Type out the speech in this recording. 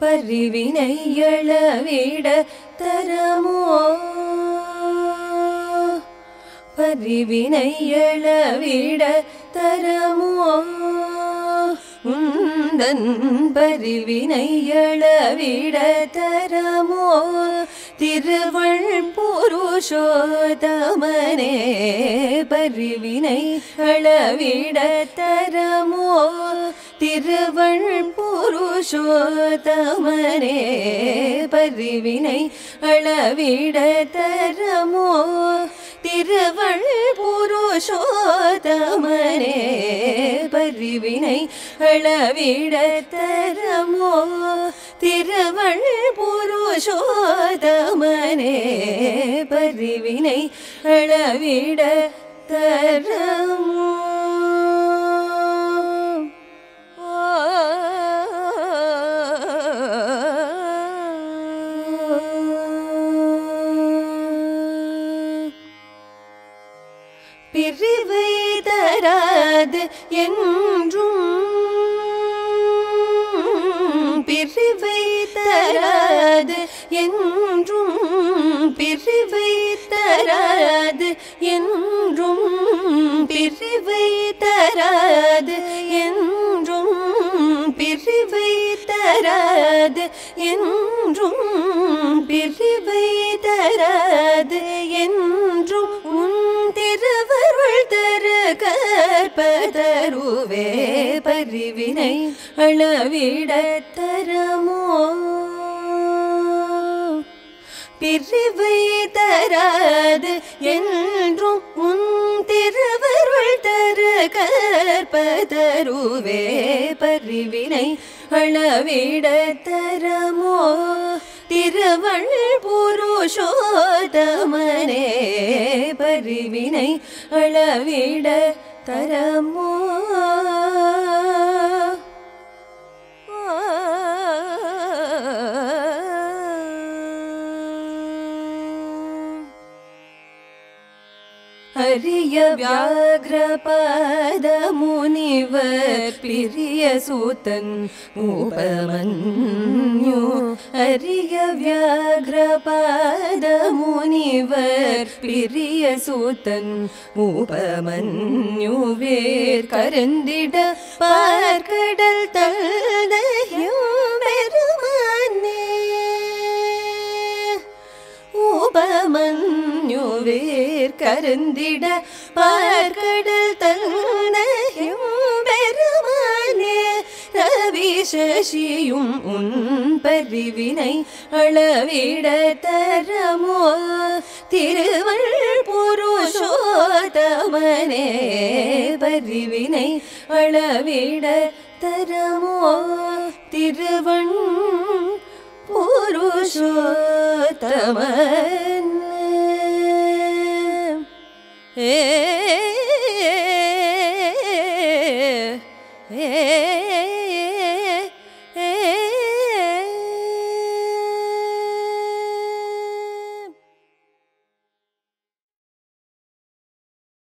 பரிவினை எழவிட தரமோ? பரிவினை எழவிட தரமோ? உந்தன் பரிவினை எழவிட தரமோ? திருவள் புருஷோதமனே பரிவினை அளவிட தரமோ? திருவள் புருஷோதமனே பரிவினை அளவிட தரமோ? திருவள் புருஷோதமனே பரிவினை அளவிட தரமோ? திருவள் புருஷோதமனே பரிவினை அளவிட தரமோ? தராது என்றும் பிரிவை தராது என்றும் பிரிவை தராது என்றும் பிரிவை தராது என்றும் பிரிவை தராது என்றும் பிரிவை தராது என்றும் கற்பதருவே பரிவினை அளவிட தரமோ பிரிவை தராது என்றும் உன் திருவருள் தரு கற்பதருவே பரிவினை அளவிட தரமோ திருவள் புருஷோதமனே பரிவினை அளவிட தரமோ ഹരിയ വ്യാഘ്രപാദമുനിവർ പ്രിയ സൂതൻ ഉപമന്യു ഹരിയ വ്യാഘ്രപാദമുനിവർ പ്രിയ സൂതൻ മൂപമന്യുവേർ കരന്തിട പാർക്കട உபமன்யுவேர் கருந்திட பார்க்கடல் தன்னையும் பெருமானே ரவி சசியும் உன் பரிவினை அளவிட தரமோ திருவள் புருஷோதமனே பரிவினை அளவிட தரமோ திருவண் புருஷோத்தமன்